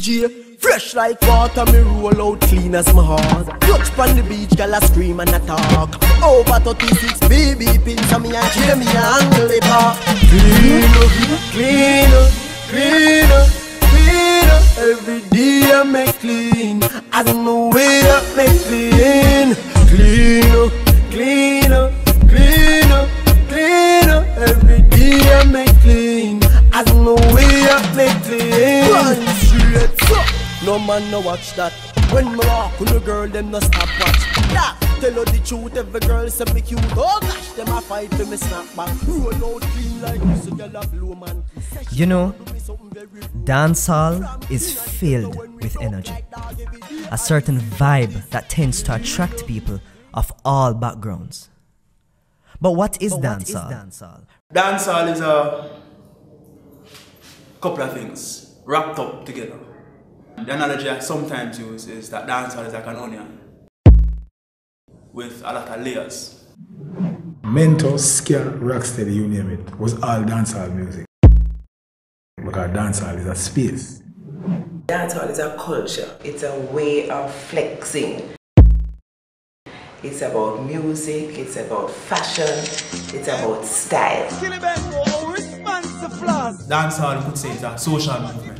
DJ, fresh like water, me roll out clean as my heart. Touch on the beach, girl I scream and I talk. Over 36 BB pins on me and Jamie angle the park. Clean up, clean up, clean up, clean up. Every day I make clean, as my way I make clean. Clean up, No man no watch that. When me walk with the girl, them no stop watch. Yeah, tell her the truth, every girl say me cute. Oh gosh, them a fight for me snap back. Roll out clean like this, so girl a blow man. You know, dancehall is filled with energy. A certain vibe that tends to attract people of all backgrounds. But what is dancehall? Dancehall is a couple of things wrapped up together. The analogy I sometimes use is that dancehall is like an onion with a lot of layers. Mentos, Ska, Rocksteady, you name it, was all dancehall music. Because dancehall is a space. Dancehall is a culture. It's a way of flexing. It's about music, it's about fashion, it's about style. Dancehall, you could say, is a social movement.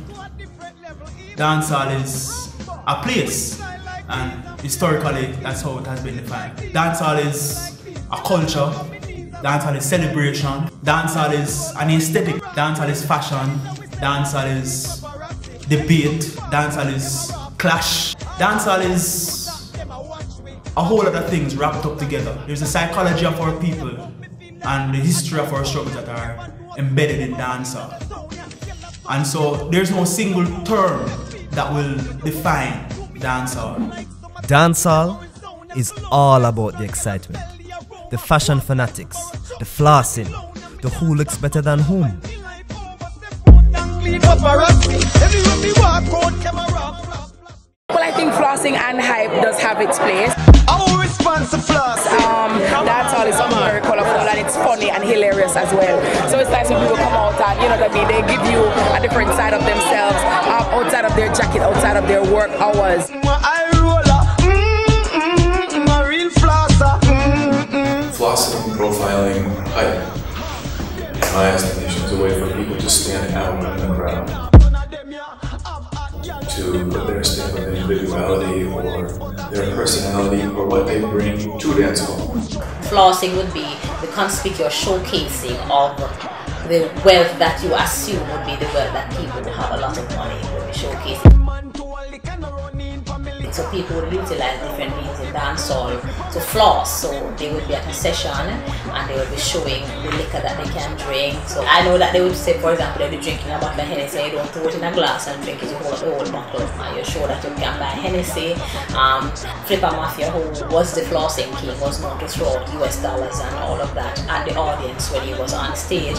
Dancehall is a place, and historically, that's how it has been defined. Dancehall is a culture. Dancehall is celebration. Dancehall is an aesthetic. Dancehall is fashion. Dancehall is debate. Dancehall is clash. Dancehall is a whole lot of things wrapped up together. There's the psychology of our people and the history of our struggles that are embedded in dancehall. And so there's no single term that will define dancehall. Dancehall is all about the excitement, the fashion fanatics, the flossing, the who looks better than whom. Well, I think flossing and hype does have its place. Um, dancehall is something very colorful and it's funny and hilarious as well. So it's nice when people come out and, you know what I mean, they give you a different side of themselves um, outside of their jacket, outside of their work hours. Flossing, profiling, hype, in my estimation, is a way for people to stand out in the crowd. To their stamp of individuality or their personality or what they bring to dancehall. Flossing would be the conspicuous showcasing of the wealth that you assume would be the wealth that people who have a lot of money would be showcasing. So people would utilize different means in dancehall to floss. So they would be at a session and they would be showing the liquor that they can drink. So I know that they would say, for example, they'd be drinking a bottle of Hennessy, you don't throw it in a glass and drink it, you hold the whole bottle and you show that you can buy Hennessy. Um, Flippa Mafia, who was the flossing king, was known to throw out US dollars and all of that at the audience when he was on stage.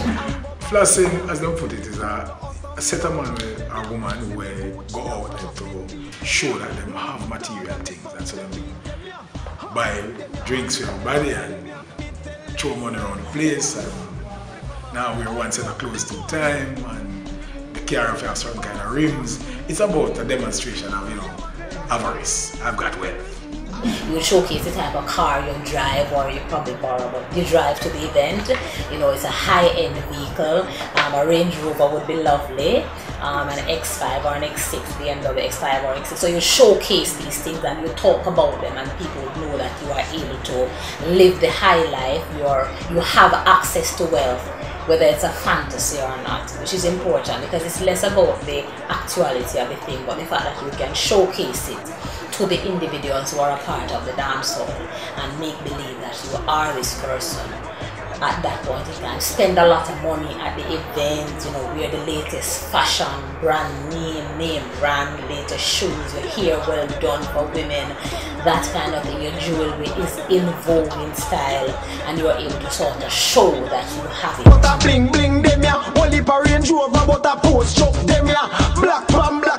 Flossing, as they put it, is a, a set of man a woman who go out to show that them have material things and so them buy drinks for your body and throw money around the place and now we're one set of clothes two time and the car have certain kind of rims. It's about a demonstration of, you know, avarice. I've got wealth. You showcase the type of car you drive or you probably borrow but you drive to the event. You know, it's a high-end vehicle. Um, a Range Rover would be lovely. Um, an X5 or an X6, the BMW X5 or X6. So you showcase these things and you talk about them and people know that you are able to live the high life. You're, you have access to wealth whether it's a fantasy or not, which is important because it's less about the actuality of the thing, but the fact that you can showcase it to the individuals who are a part of the dance hall and make believe that you are this person at that point in time. Spend a lot of money at the event, you know, wear the latest fashion, brand name, name brand, latest shoes, your hair well done for women, that kind of thing. Your jewelry is in vogue in style and you are able to sort of show that you have it. But a bling bling them ya, only for Range Rover, but a post truck them ya. Black from black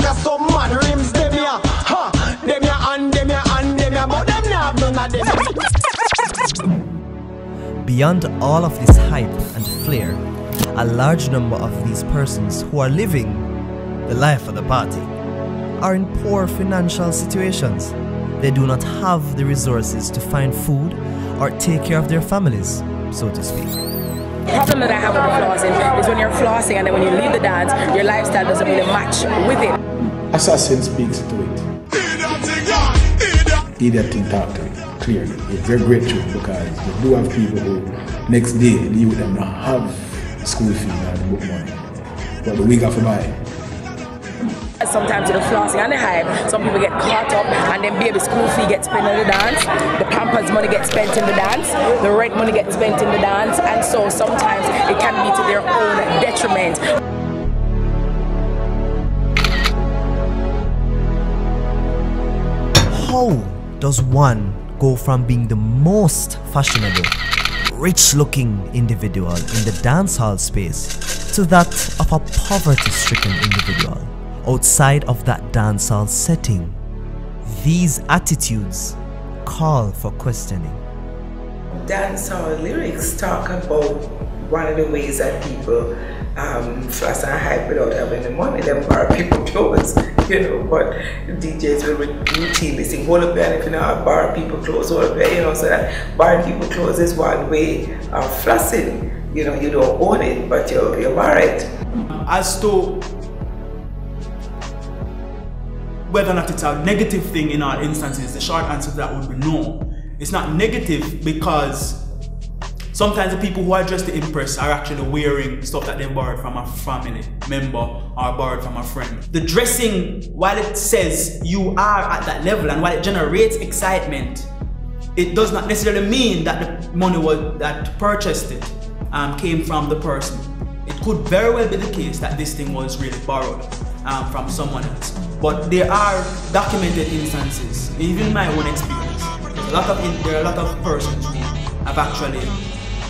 Beyond all of this hype and flair, a large number of these persons who are living the life of the party are in poor financial situations. They do not have the resources to find food or take care of their families, so to speak. The problem that I have with the flossing is when you're flossing and then when you leave the dance, your lifestyle doesn't really match with it. Assassin speaks to it. Idiot thing talk to it, clearly. It's very great truth because you do have people who next day you would them not have school fee or the book money. But the week after buy. Sometimes with the flossing and the hype, some people get caught up and then baby school fee gets spent in the dance, the pampers money gets spent in the dance, the rent money gets spent in the dance, and so sometimes it can be to their own detriment. How does one go from being the most fashionable, rich looking individual in the dancehall space to that of a poverty stricken individual outside of that dancehall setting? These attitudes call for questioning. dancehall lyrics talk about one of the ways that people um, fuss and hype without having the money. Them borrow people clothes, you know. But DJs will routinely sing "Hold up there," and if you know borrow people clothes, hold up there, you know. So that borrowing people clothes is one way of flossing. You know, you don't own it, but you're you borrow it. As to whether or not it's a negative thing in our instances, the short answer to that would be no. It's not negative because sometimes the people who are dressed to impress are actually wearing stuff that they borrowed from a family member or borrowed from a friend. The dressing, while it says you are at that level and while it generates excitement, it does not necessarily mean that the money was that purchased it um, came from the person. It could very well be the case that this thing was really borrowed um, from someone else. But there are documented instances, even in my own experience. A lot of there are a lot of persons who have actually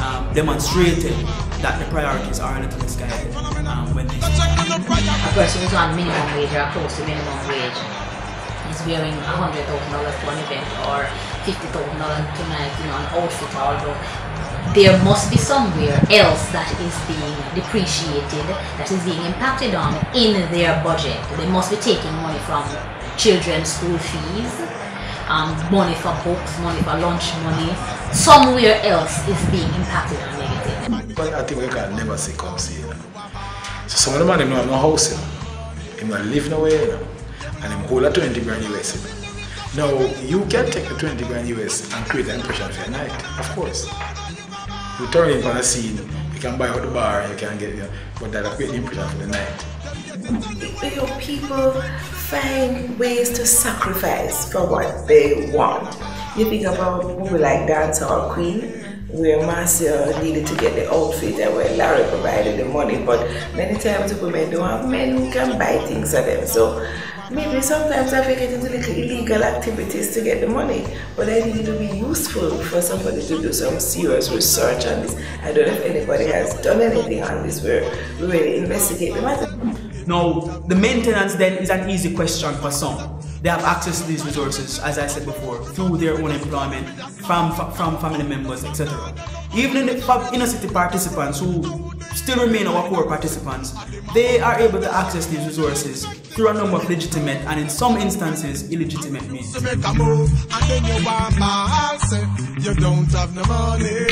um, demonstrated that the priorities are a little misguided um, when they. a person who's on minimum wage or close to minimum wage is wearing a hundred thousand dollars to an event or fifty thousand dollars tonight, you know, an outfit although there must be somewhere else that is being depreciated, that is being impacted on in their budget. They must be taking money from children's school fees, um, money for books, money for lunch money. Somewhere else is being impacted on negative. But I think we can never say come see you know. So some of the man know have no house you know. Him not live nowhere you know. And him hold a 20 grand US you know. Now you can take the 20 grand US and create an impression for your night, of course. You turn it on a scene, you can buy out the bar, you can get you know, but that'll create the impression for the night. you know, people find ways to sacrifice for what they want. You think about a movie like or Queen, where Marcia needed to get the outfit and where Larry provided the money, but many times women don't have men who can buy things for them. So maybe sometimes I get into little illegal activities to get the money, but I need it to be useful for somebody to do some serious research on this. I don't know if anybody has done anything on this where we really investigate the matter. Now, the maintenance then is an easy question for some. They have access to these resources, as I said before, through their own employment, from, from family members, etc. Even in the inner city participants who still remain our core participants, they are able to access these resources through a number of legitimate and in some instances illegitimate means. make a move and then you want my say eh? you don't have no money.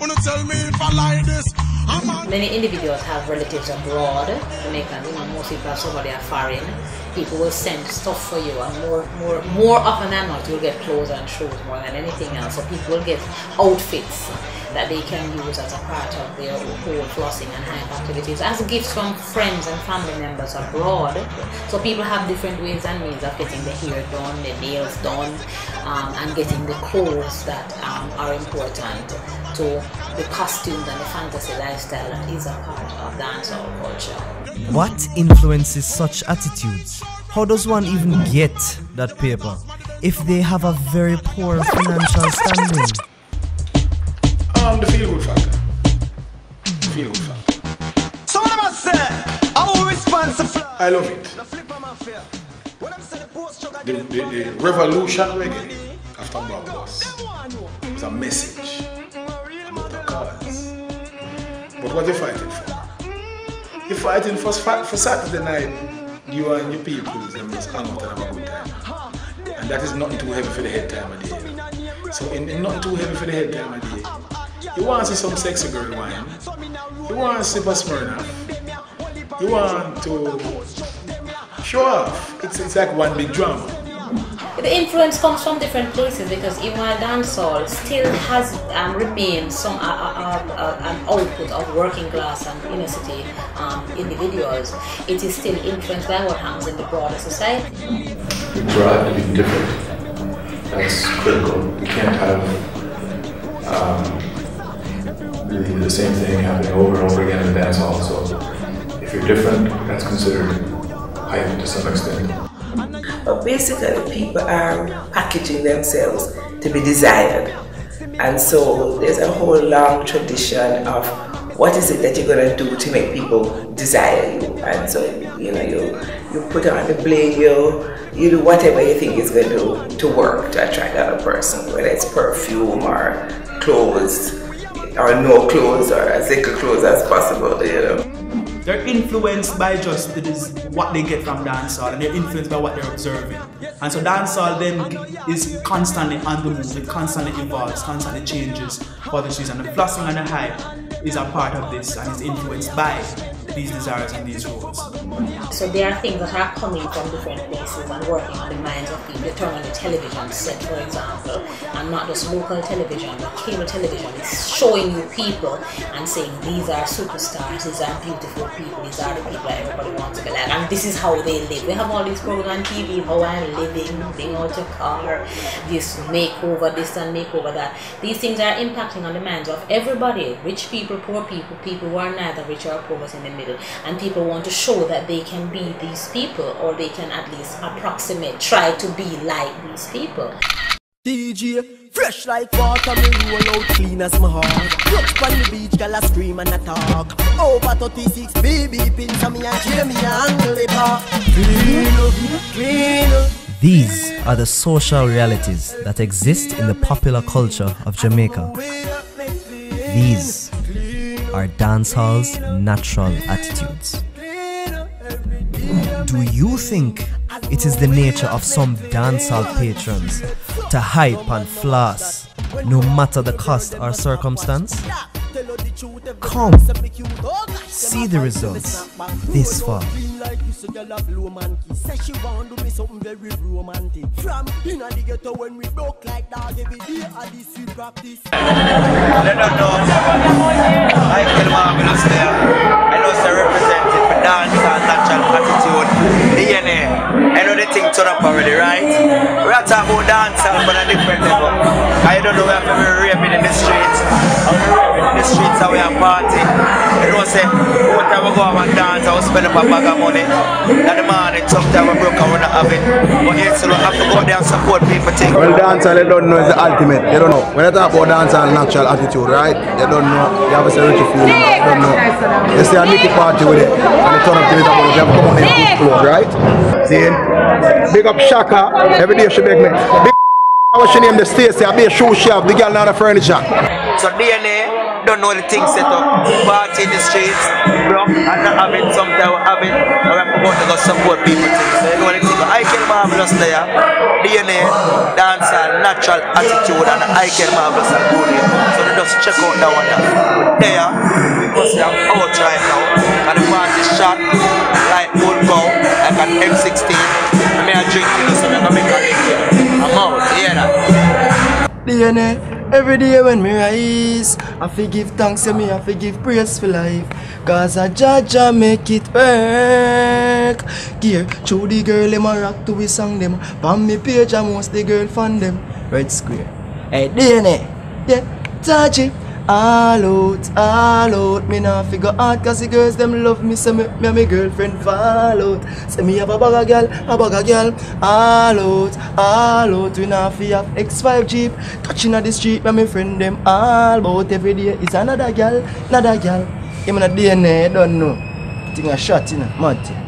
Wanna tell me if I like this? I'm a Many individuals have relatives abroad, Jamaican, you know, most people have somebody are foreign. People will send stuff for you and more more more often than not you'll get clothes and shoes more than anything else. So people will get outfits that they can use as a part of their whole flossing and hype activities as gifts from friends and family members abroad. So people have different ways and means of getting the hair done, the nails done, um, and getting the clothes that um, are important to the costumes and the fantasy lifestyle that is a part of dancehall culture. What influences such attitudes? How does one even get that paper if they have a very poor financial standing? Um, the feel good factor. The feel good factor. So what am I say? Our responsible. I love it. Flip on my I'm saying the The, the, revolution reggae after Barbados is a message about the cause. But what are you fighting for? You're fighting for, for Saturday night you and your people them just hang out and have a good time. And that is nothing too heavy for the head time of day. So nothing too heavy for the head time of day, you want to see some sexy girl wine. You want to sip a Smirnoff. You want to show off. It's, it's like one big drama. The influence comes from different places because even while dancehall still has um, remained some uh, uh, uh, an output of working class and inner city um, individuals, it is still influenced by what happens in the broader society. We drive to be different. That's critical. You can't have um, the, same thing happening over and over again in the dance hall. So if you're different, that's considered hype to some extent. But basically, people are packaging themselves to be desired. And so there's a whole long tradition of what is it that you're going to do to make people desire you. And so, you know, you, you put on the bling, you, you do whatever you think is going to, to work to attract another person, whether it's perfume or clothes, or no clothes, or as little clothes as possible, you know. They're influenced by just this, what they get from dancehall and they're influenced by what they're observing. And so dancehall then is constantly on the move, it constantly evolves, constantly changes for the. And the flossing and the hype is a part of this and is influenced by these desires and these roles. So there are things that are coming from different places and working on the minds of people. They turn on the television set, for example, and not just local television, but cable television. It's showing you people and saying these are superstars, these are beautiful people, these are the people that everybody wants to be like, and this is how they live. We have all these programs on TV, how I'm living, being out your car, this makeover, this and makeover that. These things are impacting on the minds of everybody, rich people, poor people, people who are neither rich or poor, in the middle and people want to show that they can be these people or they can at least approximate try to be like these people DJ, fresh like water, me roll out clean as my heart. Touch on the beach, girl, I scream and I talk. Over 36 BB pins on me and cheer me angle it up. Clean up, clean up. These are the social realities that exist in the popular culture of Jamaica. These are dancehall's natural attitudes. Do you think it is the nature of some dancehall patrons to hype and floss no matter the cost or circumstance? Come, see the results this far. like this, a girl a blow man kiss. Say she want do me something very romantic. From inna the ghetto when we broke like dog every day, a this we practice. They don't know. I kill marvelous there. I know it's represented for dance and natural attitude. DNA. I know thing turn up already, right? We are talking about dance but on a different level. I don't know we have to be raving in the streets. And we raving in the streets and we are party. You know say, one time we go out and dance, I will spend up a bag of money. In the morning, sometimes we broke and we not have it. But yes, so we have to go there and support people. Thing. Well, dancehall, they don't know is the ultimate. They don't know. When they talk about dancehall natural attitude, right? They don't know. They have a Richie feel. They don't know. They say I a Nicky party with it. And they turn up to it about it. They have come on in good clothes, right? See? Big up Shaka. Every day she beg me. Big What's your name? The Stacy. I be a shoe shop. The girl not a furniture. So DNA don't know the things set up. Party in the streets, bro, and not have it. Sometimes we it, and we have to go support people. So know the thing. I can marvelous there. DNA, dancehall, natural attitude, and I can marvelous and good. So they just check out that one. There, because they are out right now, that? Eh? DNA, every day when me rise, I forgive thanks and me, I forgive praise for life. Cause a judge I make it work. Gear, through the girl, them a rock to we song them. Pan me page, I most the girl fan them. Red square. Hey, DNA, yeah, touch it. All out, all out, me nah figure out Cause the girls them love me, so me, me and my girlfriend fall out. Say me have a bag of girl, a bag of girl All out, all out, we nah fi have X5 Jeep. Touching at the street, me and my friend them all about Every day. Is another girl, another girl Him in a DNA, don't know. Thing a shot, you know, mad thing.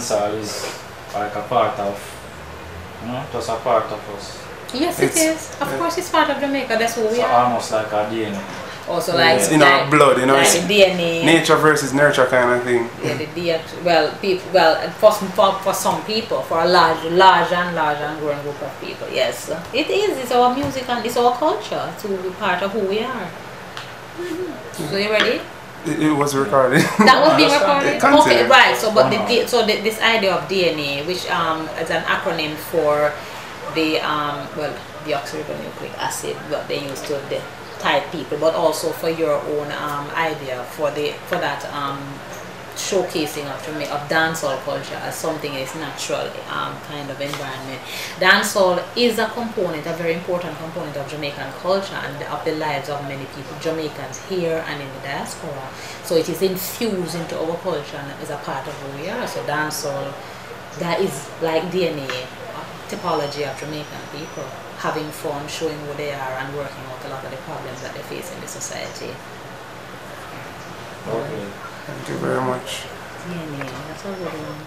dancehall is like a part of, you a part of us. yes It's- it is of course it's part of jamaica that's who we So are almost like a DNA. Also like It's in our blood, you know. like it's DNA. Nature versus nurture kind of thing. Yeah, the DNA. Well, people. Well, for, some- for for some people, for a large, large and large and growing group of people, yes, it is. It's our music and it's our culture. It's who part of who we are. So you ready? It, it was recorded. That was being recorded. Okay, right. So, but the, D- so the, this idea of DNA, which um is an acronym for the um well deoxyribonucleic acid, what they use to de- type people, but also for your own um idea for the for that um showcasing of of dancehall culture as something is natural um, kind of environment. Dancehall is a component, a very important component of Jamaican culture and of the lives of many people, Jamaicans here and in the diaspora. So it is infused into our culture and is a part of who we are. So dancehall, that is like DNA, typology of Jamaican people, having fun, showing who they are and working out a lot of the problems that they face in the society. Thank you very much. DNA, that's a good one.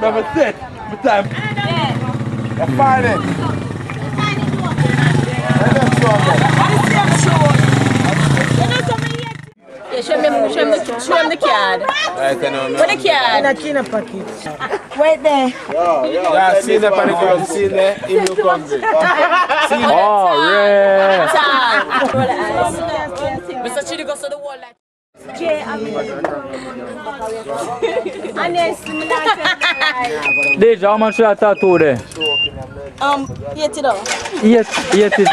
Never sit. But time. Yeah. Find it. Yeah, show me, show me, the, show him the card. Right, I know. Where the card? In a China packet. Wait there. Yeah, see the panic girl, see the him look hungry. Oh, yeah. Mr. Chidi goes to the wall like. Jay, I'm And then similar DJ, how much that tattoo there? Um, eighty dollars. Eight, eighty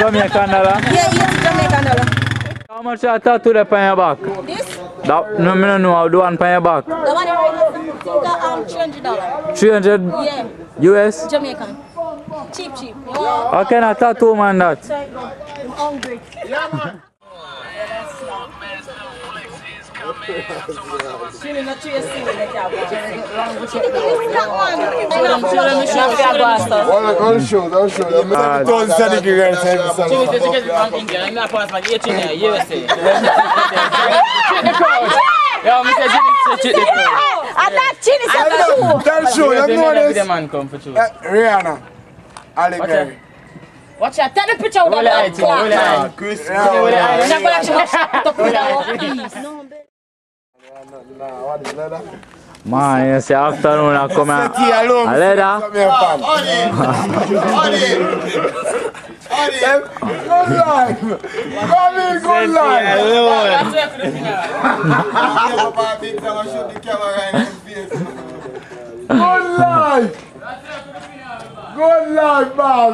Jamaican dollar. Yeah, eighty Jamaican dollar. How much that tattoo there on your back? This, That, no, me no know how the one on your back. the one right here, you got um three hundred dollars. 300 Yeah, US? Jamaican. Cheap, cheap. You want? How can a tattoo man that? I'm hungry. Chidi not to your seat, like that one. Chidi, give me that one. Chidi, me show me that bastard. I'll show, I'll show. I'm Ah, not going to say the girl say Chidi something. said she gets it from England. I'm not pass like 18 years, USA. Check the Yo, me say Chidi, say check the crowd. I thought Chidi said that too. Tell show, you know The this. man come for you. Eh, Rihanna. Ali Berry. Watch out, take the picture with Roll that it, black roll it, man. Chris. Chidi with the eye. You're not gonna actually shut up with that one, please. Nah, what is leather? Man, you see afternoon I come here. Tea alone. A leather. Come here. Good life. Come in, good life. Good life. Good life, man.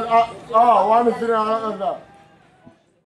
Oh, one thing I